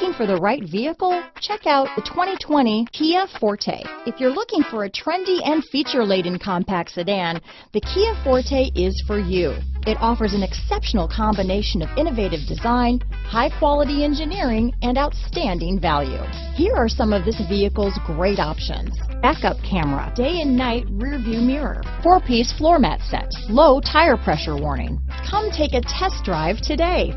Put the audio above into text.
Looking for the right vehicle? Check out the 2020 Kia Forte. If you're looking for a trendy and feature-laden compact sedan, the Kia Forte is for you. It offers an exceptional combination of innovative design, high-quality engineering, and outstanding value. Here are some of this vehicle's great options. Backup camera, day and night rear view mirror, four-piece floor mat set, low tire pressure warning. Come take a test drive today.